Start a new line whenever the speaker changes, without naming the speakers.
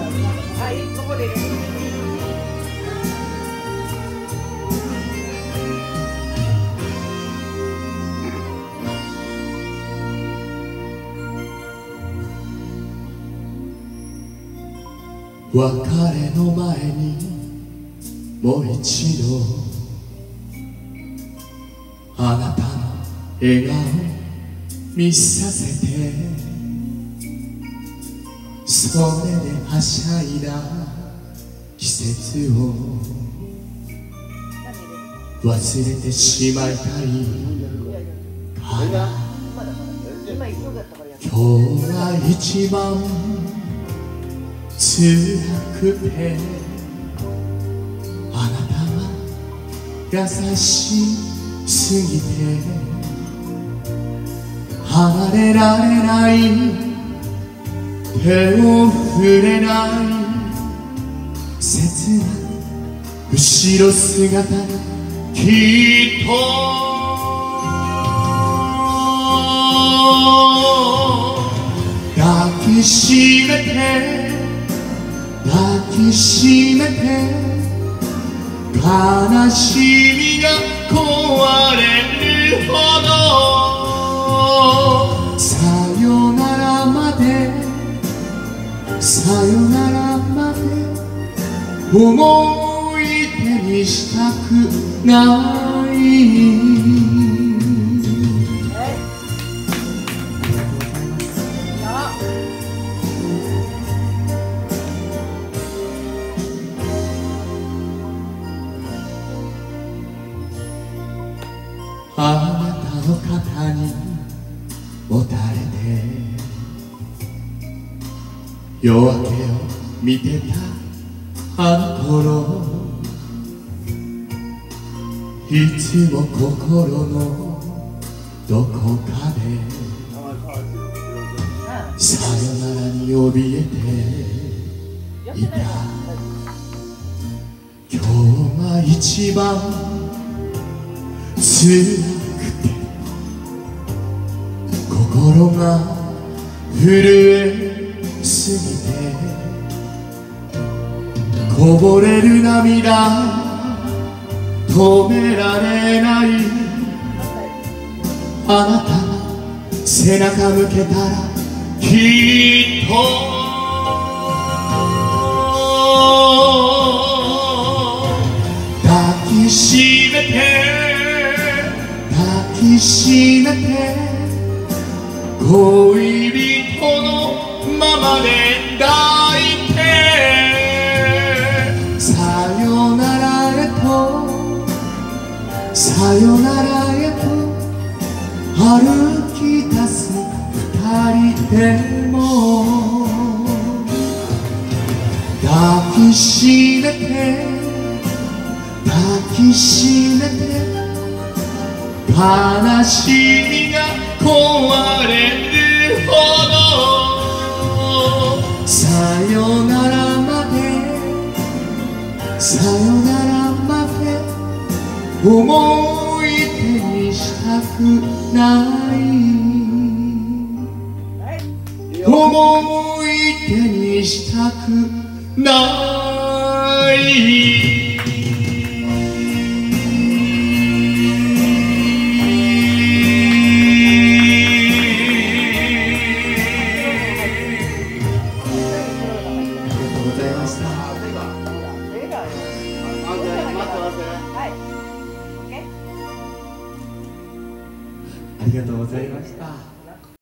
はいここで。
別れの前にもう一度あなたの笑顔見させて。それではしゃいだ季節を忘れてしまいたいから。
今
日は一番辛くてあなたは優しすぎて離れられない手を触れない切な後ろ姿きっと抱きしめて抱きしめて悲しみが壊れるほどさよならまで思い出にしたくないあなたの肩に夜明けを見てたあの頃いつも心のどこかでさよならに怯えていた。今日が一番辛くて心が震えすぎてこぼれる涙止められない。あなた背中向けたらきっと。抱きしめて抱きしめて恋人ままで抱いて。さよならへと。さよならへと。歩き出す二人でも。抱きしめて。抱きしめて。悲しみさよならまで思い出にしたくない。思い出にしたくない。ありがとうございました。